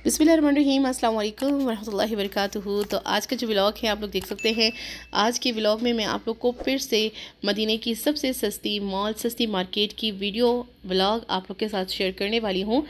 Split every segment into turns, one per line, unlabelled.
अस्सलाम वालेकुम वरहमतुल्लाहि वबरकातुहू। तो आज का जो व्लॉग है, आप लोग देख सकते हैं, आज के व्लॉग में मैं आप लोग को फिर से मदीने की सबसे सस्ती मॉल, सस्ती मार्केट की वीडियो, व्लॉग आप लोग के साथ शेयर करने वाली हूँ।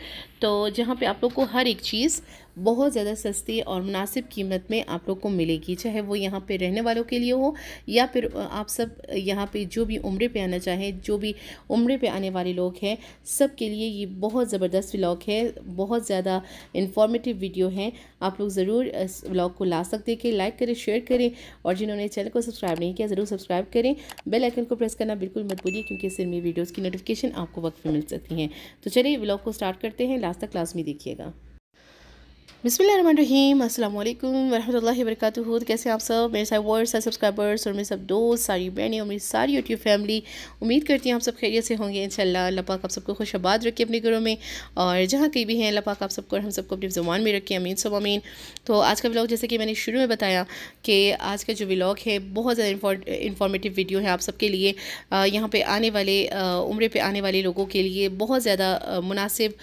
तो जहाँ पे आप लोग को हर एक चीज़ बहुत ज़्यादा सस्ती और मुनासिब कीमत में आप लोग को मिलेगी, चाहे वो यहाँ पे रहने वालों के लिए हो या फिर आप सब यहाँ पे जो भी उम्र पे आना चाहें, जो भी उम्र पे आने वाले लोग हैं, सब के लिए ये बहुत ज़बरदस्त व्लॉग है, बहुत ज़्यादा इन्फॉर्मेटिव वीडियो है। आप लोग ज़रूर इस व्लॉग को ला सकते कि लाइक करें शेयर करें और जिन्होंने चैनल को सब्सक्राइब नहीं किया, ज़रूर सब्सक्राइब करें। बेल आइकन को प्रेस करना बिल्कुल मत भूलिए, क्योंकि इससे मेरी वीडियोज़ की नोटिफिकेशन आपको वक्त में मिल सकती हैं। तो चलिए व्लॉग को स्टार्ट करते हैं, लास्ट तक क्लास में देखिएगा। वालेकुम वरहमतुल्लाहि वबरकातुहू। तो कैसे आप सब? मेरे सारे वर्ड्स सारे सब्सक्राइबर्स और मेरे सब दोस्त, सारी बहनें और मेरी सारी यूट्यूब फैमिली उम्मीद करती हैं आप सब खैरियत से होंगे, इंशाल्लाह। अल्लाह पाक आप सबको खुश आबाद रखे अपने घरों में और जहाँ कहीं भी हैं, अल्लाह पाक आप सबको और हम सबको अपनी ज़ुबान में रखें। अमीन सब अमीन तो आज का व्लॉग जैसे कि मैंने शुरू में बताया कि आज का जो व्लॉग है, बहुत ज़्यादा इन्फॉर्मेटिव वीडियो है आप सबके लिए। यहाँ पर आने वाले उम्र पर आने वाले लोगों के लिए बहुत ज़्यादा मुनासिब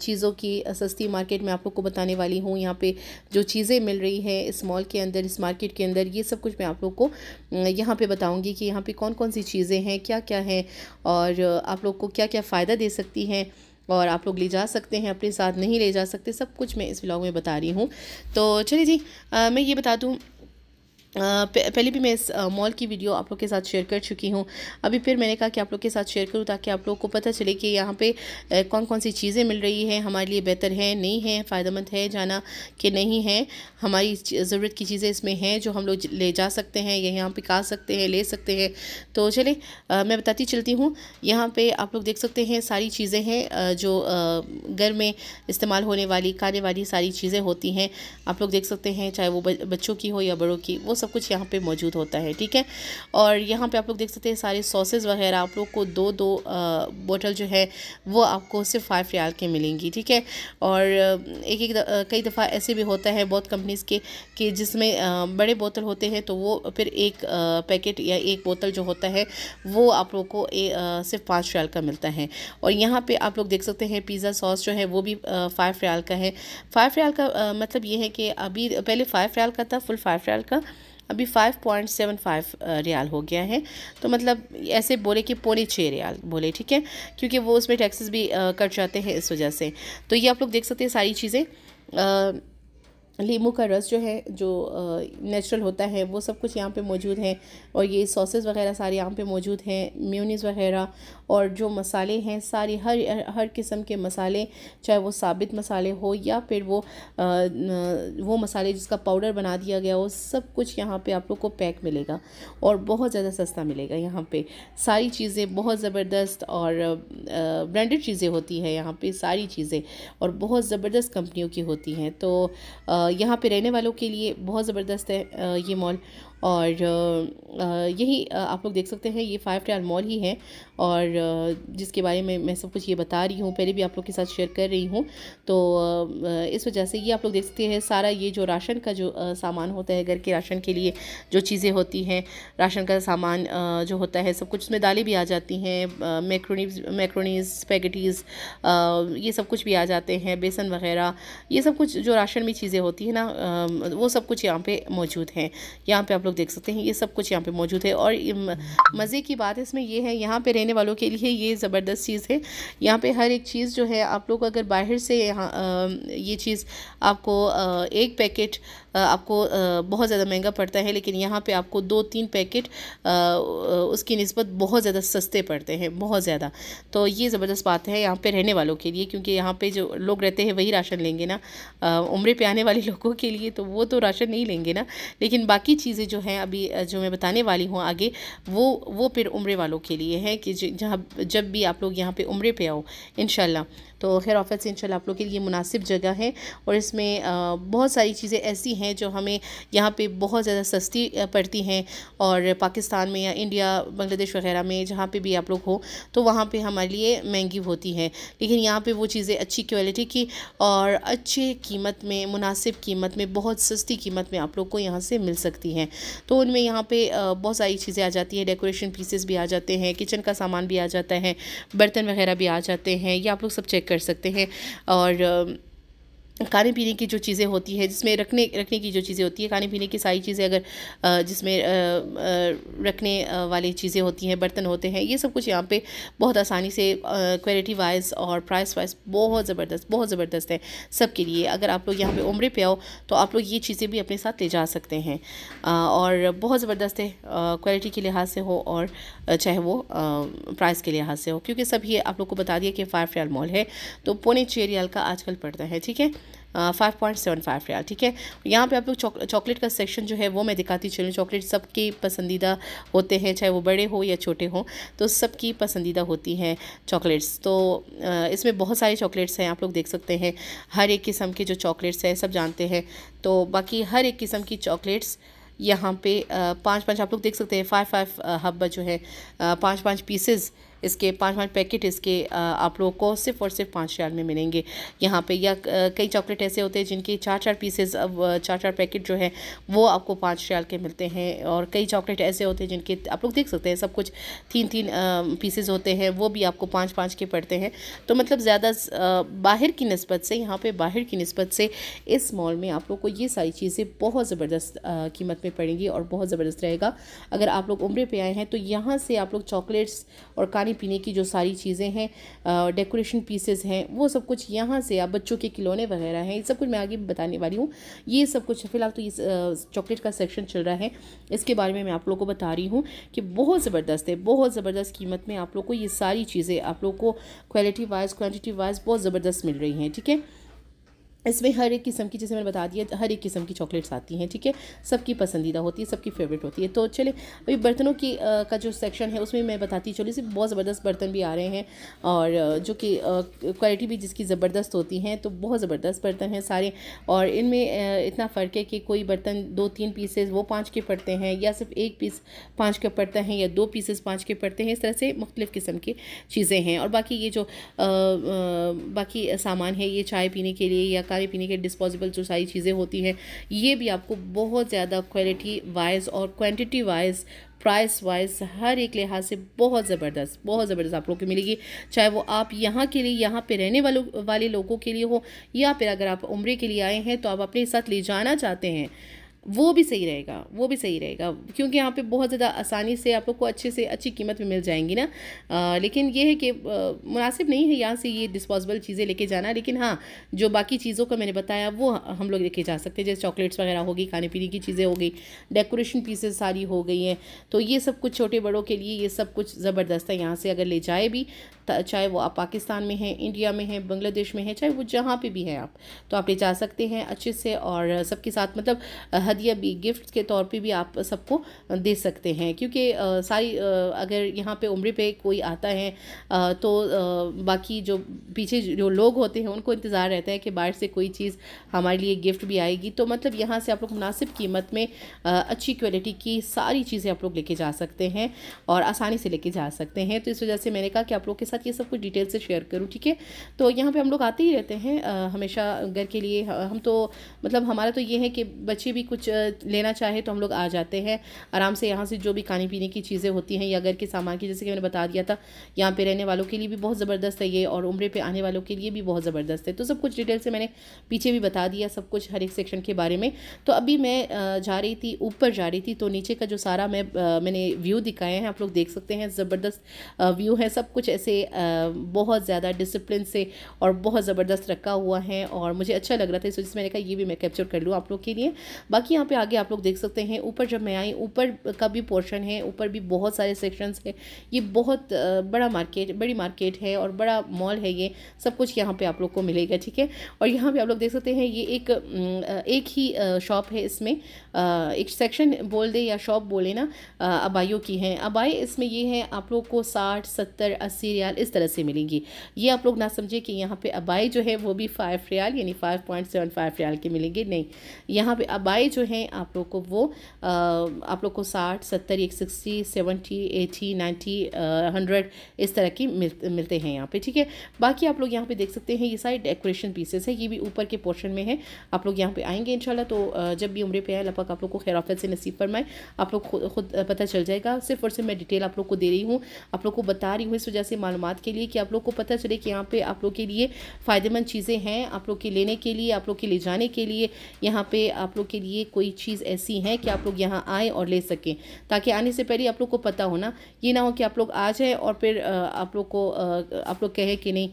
चीज़ों की सस्ती मार्केट में आप लोग को बताने वाली हूँ यहाँ पे जो चीज़ें मिल रही हैं इस मॉल के अंदर इस मार्केट के अंदर ये सब कुछ मैं आप लोग को यहाँ पर बताऊँगी कि यहाँ पर कौन कौन सी चीज़ें हैं क्या क्या हैं और आप लोग को क्या क्या फ़ायदा दे सकती हैं और आप लोग ले जा सकते हैं अपने साथ नहीं ले जा सकते सब कुछ मैं इस व्लॉग में बता रही हूँ। तो चलिए जी आ, मैं ये बता दूँ पहले भी मैं इस मॉल की वीडियो आप लोग के साथ शेयर कर चुकी हूँ। अभी फिर मैंने कहा कि आप लोग के साथ शेयर करूँ ताकि आप लोग को पता चले कि यहाँ पे कौन कौन सी चीज़ें मिल रही हैं, हमारे लिए बेहतर है, नहीं है, फ़ायदेमंद है जाना कि नहीं है। हमारी ज़रूरत की चीज़ें इसमें हैं जो हम लोग ले जा सकते हैं या यहाँ पर खा सकते हैं, ले सकते हैं। तो चले मैं बताती चलती हूँ। यहाँ पर आप लोग देख सकते हैं सारी चीज़ें हैं जो घर में इस्तेमाल होने वाली, खाने वाली सारी चीज़ें होती हैं। आप लोग देख सकते हैं चाहे वो बच्चों की हो या बड़ों की, वो सब कुछ यहाँ पे मौजूद होता है, ठीक है? और यहाँ पे आप लोग देख सकते हैं सारे सॉसेज वगैरह आप लोग को दो दो बोतल जो है वो आपको सिर्फ़ फाइव रियाल के मिलेंगी, ठीक है? और एक एक कई दफ़ा ऐसे भी होता है बहुत कंपनीज़ के, कि जिसमें बड़े बोतल होते हैं तो वो फिर एक पैकेट या एक बोतल जो होता है वो आप लोग को सिर्फ़ पाँच रियाल का मिलता है। और यहाँ पर आप लोग देख सकते हैं पिज़्ज़ा सॉस जो है वो भी फाइव रियाल का है। फाइव रियाल का मतलब ये है कि अभी पहले फाइव रियाल का था फुल फाइव रियाल का। अभी five point seven five riyal हो गया है। तो मतलब ऐसे बोले कि पौने छः रियाल बोले, ठीक है? क्योंकि वो उसमें टैक्सेस भी कट जाते हैं इस वजह से। तो ये आप लोग देख सकते हैं सारी चीज़ें। लीमू का रस जो है जो नेचुरल होता है वो सब कुछ यहाँ पे मौजूद है और ये सॉसेस वगैरह सारे यहाँ पे मौजूद हैं म्यूनिस वगैरह और जो मसाले हैं सारे हर हर किस्म के मसाले चाहे वो साबित मसाले हो या फिर वो आ, वो मसाले जिसका पाउडर बना दिया गया हो सब कुछ यहाँ पे आप लोग को पैक मिलेगा और बहुत ज़्यादा सस्ता मिलेगा यहाँ पर सारी चीज़ें बहुत ज़बरदस्त और ब्रांडेड चीज़ें होती हैं यहाँ पर सारी चीज़ें और बहुत ज़बरदस्त कंपनियों की होती हैं। तो आ, यहाँ पे रहने वालों के लिए बहुत ज़बरदस्त है ये मॉल। और यही आप लोग देख सकते हैं, ये फाइव रियाल मॉल ही है। और जिसके बारे में मैं सब कुछ ये बता रही हूँ, पहले भी आप लोग के साथ शेयर कर रही हूँ। तो इस वजह से ये आप लोग देख सकते हैं, सारा ये जो राशन का जो सामान होता है घर के राशन के लिए जो चीज़ें होती हैं, राशन का सामान जो होता है, सब कुछ उसमें दालें भी आ जाती हैं मैक्रोनीज मैक्रोनीज, स्पैगेटीज़ ये सब कुछ भी आ जाते हैं, बेसन वगैरह, ये सब कुछ जो राशन में चीज़ें होती हैं ना वो सब कुछ यहाँ पर मौजूद हैं। यहाँ पर आप लोग देख सकते हैं। ये सब कुछ यहाँ पे मौजूद है और मज़े की बात इसमें ये है, यहाँ पे रहने वालों के लिए ये ज़बरदस्त चीज़ है। यहाँ पे हर एक चीज़ जो है, आप लोग अगर बाहर से यहाँ ये चीज़ आपको एक पैकेट आपको बहुत ज़्यादा महँगा पड़ता है, लेकिन यहाँ पे आपको दो तीन पैकेट उसकी नस्बत बहुत ज़्यादा सस्ते पड़ते हैं, बहुत ज़्यादा। तो ये ज़बरदस्त बात है यहाँ पे रहने वालों के लिए, क्योंकि यहाँ पे जो लोग रहते हैं वही राशन लेंगे ना। उम्र पे आने वाले लोगों के लिए तो वो तो राशन नहीं लेंगे ना। लेकिन बाकी चीज़ें जो हैं अभी जो मैं बताने वाली हूँ आगे, वो वो फिर उम्र वालों के लिए है कि जहाँ, जब भी आप लोग यहाँ पर उम्र पर आओ इन तो खैर ऑफ़िस इंशाल्लाह आप लोग के लिए मुनासिब जगह है और इसमें बहुत सारी चीज़ें ऐसी हैं जो हमें यहाँ पे बहुत ज़्यादा सस्ती पड़ती हैं और पाकिस्तान में या इंडिया, बांग्लादेश वगैरह में जहाँ पे भी आप लोग हो तो वहाँ पे हमारे लिए महँगी होती हैं। लेकिन यहाँ पे वो चीज़ें अच्छी क्वालिटी की और अच्छी कीमत में, मुनासिब कीमत में, बहुत सस्ती कीमत में आप लोग को यहाँ से मिल सकती हैं। तो उनमें यहाँ पर बहुत सारी चीज़ें आ जाती हैं, डेकोरेशन पीसेस भी आ जाते हैं, किचन का सामान भी आ जाता है, बर्तन वगैरह भी आ जाते हैं, ये आप लोग सब चेक कर सकते हैं और खाने पीने की जो चीज़ें होती हैं, जिसमें रखने रखने की जो चीज़ें होती है खाने पीने की सारी चीज़ें अगर जिसमें रखने वाली चीज़ें होती हैं, बर्तन होते हैं, ये सब कुछ यहाँ पे बहुत आसानी से क्वालिटी वाइज और प्राइस वाइज बहुत ज़बरदस्त बहुत ज़बरदस्त है सब के लिए। अगर आप लोग यहाँ पे उम्र पे आओ तो आप लोग ये चीज़ें भी अपने साथ ले जा सकते हैं। और बहुत ज़बरदस्त है क्वालिटी के लिहाज से हो और चाहे वो प्राइस के लिहाज से हो, क्योंकि सभी आप लोग को बता दिया कि फायर रियाल मॉल है तो पौने छः रियाल का आजकल पड़ता है, ठीक है? Five point seven five riyal, ठीक है? यहाँ पे आप लोग चॉकलेट का सेक्शन जो है, वो मैं दिखाती चलूँ। चॉकलेट सबके पसंदीदा होते हैं, चाहे वो बड़े हो या छोटे हों तो सबकी पसंदीदा होती हैं चॉकलेट्स। तो इसमें बहुत सारे चॉकलेट्स हैं, आप लोग देख सकते हैं। हर एक किस्म के जो चॉकलेट्स हैं, सब जानते हैं। तो बाकी हर एक किस्म की चॉकलेट्स यहाँ पे पाँच पाँच आप लोग देख सकते हैं। फाइव फाइव हब्बा जो है पाँच पाँच पीसेज़ इसके पाँच पाँच पैकेट इसके आप लोगों को सिर्फ़ और सिर्फ़ पाँच रियाल में मिलेंगे। यहाँ पे या कई चॉकलेट ऐसे होते हैं जिनके चार चार पीसेस अब चार चार पैकेट जो है, वो आपको पाँच रियाल के मिलते हैं। और कई चॉकलेट ऐसे होते हैं जिनके, आप लोग देख सकते हैं, सब कुछ तीन तीन पीसेज होते हैं, वो भी आपको पाँच पाँच के पड़ते हैं। तो मतलब ज़्यादा बाहर की नस्बत से, यहाँ पर बाहर की नस्बत से इस मॉल में आप लोग को ये सारी चीज़ें बहुत ज़बरदस्त कीमत में पड़ेंगी और बहुत ज़बरदस्त रहेगा। अगर आप लोग उम्र पर आए हैं तो यहाँ से आप लोग चॉकलेट्स और कानी खाने पीने की जो सारी चीज़ें हैं डेकोरेशन पीसेस हैं, वो सब कुछ यहाँ से आप बच्चों के खिलौने वगैरह हैं, ये सब कुछ मैं आगे बताने वाली हूँ। ये सब कुछ फ़िलहाल तो ये चॉकलेट का सेक्शन चल रहा है। इसके बारे में मैं आप लोग को बता रही हूँ कि बहुत ज़बरदस्त है, बहुत ज़बरदस्त कीमत में आप लोग को ये सारी चीज़ें आप लोग को क्वालिटी वाइज क्वान्टिटी वाइज बहुत ज़बरदस्त मिल रही हैं, ठीक है? इसमें हर एक किस्म की जैसे मैंने बता दिया हर एक किस्म की चॉकलेट्स आती हैं ठीक है? सबकी पसंदीदा होती है सबकी फेवरेट होती है। तो चले अभी बर्तनों की आ, का जो सेक्शन है उसमें मैं बताती चली सिर्फ़ बहुत ज़बरदस्त बर्तन भी आ रहे हैं और जो कि क्वालिटी भी जिसकी ज़बरदस्त होती हैं तो बहुत ज़बरदस्त बर्तन हैं सारे। और इनमें इतना फ़र्क है कि कोई बर्तन दो तीन पीसेज वो पाँच के पड़ते हैं या सिर्फ़ एक पीस पाँच के पड़ता है या दो पीसेस पाँच के पड़ते हैं इस तरह से मुख्तलिफ़ किस्म की चीज़ें हैं। और बाकी ये जो बाकी सामान है ये चाय पीने के लिए या खाने पीने के डिस्पोजेबल जो सारी चीज़ें होती हैं, ये भी आपको बहुत ज़्यादा क्वालिटी वाइज और क्वांटिटी वाइज प्राइस वाइज हर एक लिहाज से बहुत ज़बरदस्त बहुत ज़बरदस्त आप लोग को मिलेगी। चाहे वो आप यहाँ के लिए, यहाँ पे रहने वालों, वाले लोगों के लिए हो, या फिर अगर आप उम्र के लिए आए हैं तो आप अपने साथ ले जाना चाहते हैं वो भी सही रहेगा वो भी सही रहेगा। क्योंकि यहाँ पे बहुत ज़्यादा आसानी से आप लोग को अच्छे से अच्छी कीमत में मिल जाएँगी ना। आ, लेकिन ये है कि मुनासिब नहीं है यहाँ से ये डिस्पोजेबल चीज़ें लेके जाना। लेकिन हाँ जो बाकी चीज़ों का मैंने बताया वो हम लोग लेके जा सकते हैं। जैसे चॉकलेट्स वगैरह होगी खाने पीने की चीज़ें हो गई डेकोरेशन पीसेस सारी हो गई हैं। तो ये सब कुछ छोटे बड़ों के लिए ये सब कुछ ज़बरदस्त है यहाँ से अगर ले जाए भी चाहे वो आप पाकिस्तान में हैं इंडिया में हैं बांग्लादेश में हैं चाहे वो जहाँ पर भी हैं आप तो आप ले जा सकते हैं अच्छे से। और सबके साथ मतलब हदिया भी गिफ्ट के तौर पे भी आप सबको दे सकते हैं। क्योंकि सारी अगर यहाँ पे उम्र पे कोई आता है तो बाकी जो पीछे जो लोग होते हैं, उनको इंतज़ार रहता है कि बाहर से कोई चीज़ हमारे लिए गिफ्ट भी आएगी। तो मतलब यहाँ से आप लोग मुनासिब कीमत में अच्छी क्वालिटी की सारी चीज़ें आप लोग लेके जा सकते हैं और आसानी से लेके जा सकते हैं। तो इस वजह से मैंने कहा कि आप लोग के साथ ये सब कुछ डिटेल से शेयर करूँ, ठीक है? तो यहाँ पर हम लोग आते ही रहते हैं हमेशा घर के लिए। हम तो मतलब हमारा तो ये है कि बच्चे भी कुछ लेना चाहे तो हम लोग आ जाते हैं। आराम से यहाँ से जो भी खाने पीने की चीज़ें होती हैं या घर के सामान की, जैसे कि मैंने बता दिया था, यहाँ पे रहने वालों के लिए भी बहुत ज़बरदस्त है ये और उम्र पे आने वालों के लिए भी बहुत ज़बरदस्त है। तो सब कुछ डिटेल से मैंने पीछे भी बता दिया सब कुछ हर एक सेक्शन के बारे में। तो अभी मैं जा रही थी, ऊपर जा रही थी तो नीचे का जो सारा मैं मैंने व्यू दिखाया है, आप लोग देख सकते हैं, ज़बरदस्त व्यू है। सब कुछ ऐसे बहुत ज़्यादा डिसिप्लिन से और बहुत ज़बरदस्त रखा हुआ है और मुझे अच्छा लग रहा था, इस वजह से मैंने कहा, ये भी मैं कैप्चर कर लूँ आप लोग के लिए। बाकी यहाँ पे आगे आप लोग देख सकते हैं, ऊपर जब मैं आई, ऊपर का भी पोर्शन है, ऊपर भी बहुत सारे सेक्शंस है। ये बहुत बड़ा मार्केट बड़ी मार्केट है और बड़ा मॉल है ये। सब कुछ यहाँ पे आप लोग को मिलेगा, ठीक है? और यहाँ पे आप लोग देख सकते हैं, ये एक एक ही शॉप है इसमें। एक सेक्शन बोल दे या शॉप बोले ना अबाइयों की हैं। अबाई इसमें ये है, आप लोग को साठ, सत्तर, अस्सी रियाल इस तरह से मिलेंगी। ये आप लोग ना समझे कि यहाँ पे अबाई जो है वो भी फाइव रियाल, यानी five point seven five riyal के मिलेंगे। नहीं, यहाँ पे अबाई हैं आप लोग को वो आप लोग को साठ सत्तर एक sixty seventy eighty ninety hundred इस तरह की मिल, मिलते हैं यहाँ पे ठीक है बाकी आप लोग यहाँ पे देख सकते हैं ये सारे डेकोरेशन पीसेस है ये भी ऊपर के पोर्शन में है आप लोग यहाँ पे आएँगे इंशाल्लाह तो जब भी उम्र पे आए लपक आप लोग को खैर ऑफ़िस से नसीब फरमाए आप लोग खुद खुद पता चल जाएगा सिर्फ़ और सिर्फ़ मैं डिटेल आप लोग को दे रही हूँ आप लोग को बता रही हूँ इस वजह से मालूम के लिए कि आप लोग को पता चले कि यहाँ पर आप लोग के लिए फ़ायदेमंद चीज़ें हैं आप लोग के लेने के लिए आप लोग के ले जाने के लिए यहाँ पे आप लोग के लिए कोई चीज़ ऐसी है कि आप लोग यहाँ आए और ले सकें। ताकि आने से पहले आप लोग को पता हो ना, ये ना हो कि आप लोग आ जाए और फिर आप लोग को आप लोग कहे कि नहीं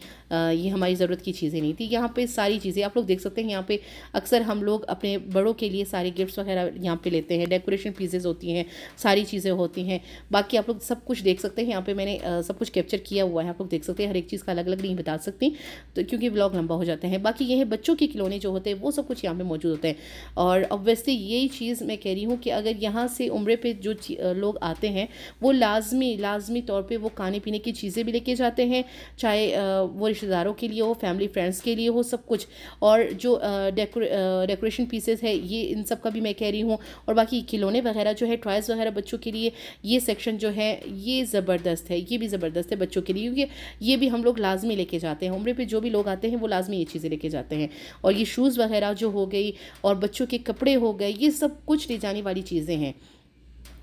ये हमारी ज़रूरत की चीज़ें नहीं थी। यहाँ पे सारी चीज़ें, आप लोग देख सकते हैं यहाँ पे अक्सर हम लोग अपने बड़ों के लिए सारे गिफ्ट्स वगैरह यहाँ पे लेते हैं डेकोरेशन पीसेज होती हैं, सारी चीज़ें होती हैं। बाकी आप लोग सब कुछ देख सकते हैं, यहाँ पे मैंने सब कुछ कैप्चर किया हुआ है, आप लोग देख सकते हैं, हर एक चीज़ का अलग अलग नहीं बता सकती तो क्योंकि ब्लॉग लंबा हो जाता है। बाकी ये है बच्चों के खिलौने जो होते हैं, वो सब कुछ यहाँ पर मौजूद होते हैं। और ऑब्वियसली यही चीज़ मैं कह रही हूँ कि अगर यहाँ से उम्र पर जो लोग आते हैं, वो लाजमी लाजमी तौर पर वो खाने पीने की चीज़ें भी लेके जाते हैं, चाहे वो रिश्तेदारों के लिए हो फैमिली फ्रेंड्स के लिए हो, सब कुछ। और जो डेकोरेशन पीसेस है, ये इन सब का भी मैं कह रही हूँ। और बाकी खिलौने वगैरह जो है टॉयज़ वगैरह बच्चों के लिए, ये सेक्शन जो है, ये ज़बरदस्त है, ये भी ज़बरदस्त है बच्चों के लिए, क्योंकि ये भी हम लोग लाजमी लेके जाते हैं। उम्र पर जो भी लोग आते हैं, वो लाजमी ये चीज़ें लेके जाते हैं। और ये शूज़ वगैरह जो हो गई, और बच्चों के कपड़े हो गए ये सब कुछ ले जाने वाली चीज़ें हैं।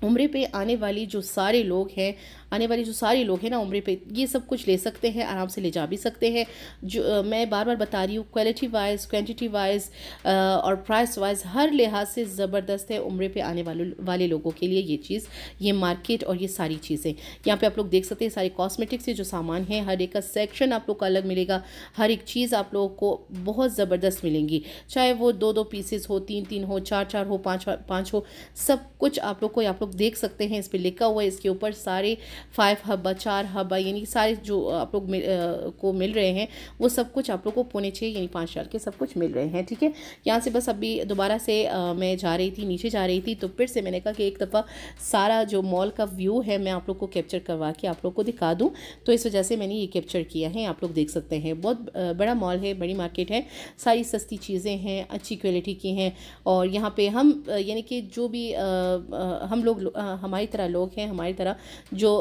उम्र पे आने वाली जो सारे लोग हैं, आने वाले जो सारे लोग हैं ना उम्र पे, ये सब कुछ ले सकते हैं, आराम से ले जा भी सकते हैं। जो मैं बार बार बता रही हूँ क्वालिटी वाइज क्वान्टिटी वाइज और प्राइस वाइज हर लिहाज से ज़बरदस्त है उम्र पे आने वाले वाले लोगों के लिए ये चीज़, ये मार्केट और ये सारी चीज़ें। यहाँ पर आप लोग देख सकते हैं सारे कॉस्मेटिक्स के जो सामान हैं, हर एक का सेक्शन आप लोग का अलग मिलेगा, हर एक चीज़ आप लोगों को बहुत ज़बरदस्त मिलेंगी। चाहे वो दो दो पीसेस हो तीन तीन हो चार चार हो पाँच पाँच हो, सब कुछ आप लोग को आप देख सकते हैं इस पर लिखा हुआ है इसके ऊपर सारे फाइव हब्बा चार हब्बा यानी सारे जो आप लोग को मिल रहे हैं वो सब कुछ आप लोग को पौने छः यानी पाँच साल के सब कुछ मिल रहे हैं ठीक है? यहाँ से बस अभी दोबारा से मैं जा रही थी नीचे जा रही थी तो फिर से मैंने कहा कि एक दफ़ा सारा जो मॉल का व्यू है मैं आप लोग को कैप्चर करवा के आप लोग को दिखा दूँ। तो इस वजह से मैंने ये कैप्चर किया है आप लोग देख सकते हैं। बहुत बड़ा मॉल है बड़ी मार्केट है सारी सस्ती चीज़ें हैं अच्छी क्वालिटी की हैं और यहाँ पे हम यानी कि जो भी आ, आ, हम लोग हमारी तरह लोग हैं, हमारी तरह जो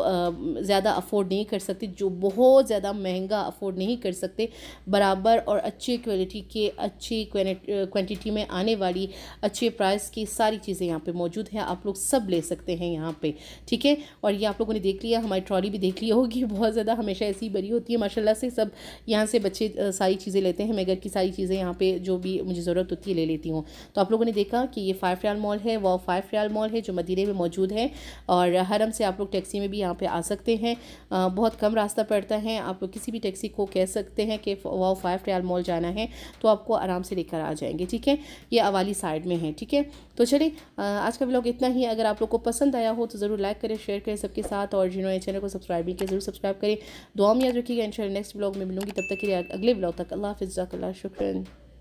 ज़्यादा अफोर्ड नहीं कर सकते, जो बहुत ज़्यादा महँगा अफोर्ड नहीं कर सकते, बराबर और अच्छी क्वालिटी के, अच्छी क्वान्टिटी में आने वाली, अच्छे प्राइस की सारी चीज़ें यहाँ पे मौजूद हैं, आप लोग सब ले सकते हैं यहाँ पे, ठीक है? और ये आप लोगों ने देख लिया, हमारी ट्रॉली भी देख ली होगी, बहुत ज़्यादा हमेशा ऐसी बड़ी होती है, माशाल्लाह से सब यहाँ से बच्चे सारी चीज़ें लेते हैं, मैं घर की सारी चीज़ें यहाँ पर जो भी मुझे ज़रूरत होती है ले लेती हूँ। तो आप लोगों ने देखा कि ये फाइव रियाल मॉल है, वो फाइव रियाल मॉल है जो मदीरे में मौजूद है और हरम से आप लोग टैक्सी में भी यहाँ पे आ सकते हैं। बहुत कम रास्ता पड़ता है। आप किसी भी टैक्सी को कह सकते हैं कि वाओ, फाइव रियाल मॉल जाना है तो आपको आराम से लेकर आ जाएँगे, ठीक है? ये अवाली साइड में है, ठीक है? तो चलिए आज का ब्लॉग इतना ही। अगर आप लोग को पसंद आया हो तो ज़रूर लाइक करें, शेयर करें सबके साथ और जिन्होंने चैनल को सब्सक्राइब नहीं किया, ज़रूर सब्सक्राइब करें। दुआ में याद रखिएगा इन नेक्स्ट ब्लॉग में मिलूँगी। तब तक के लिए अगले ब्लॉग तक अल्लाह हाफिज़ शुक्र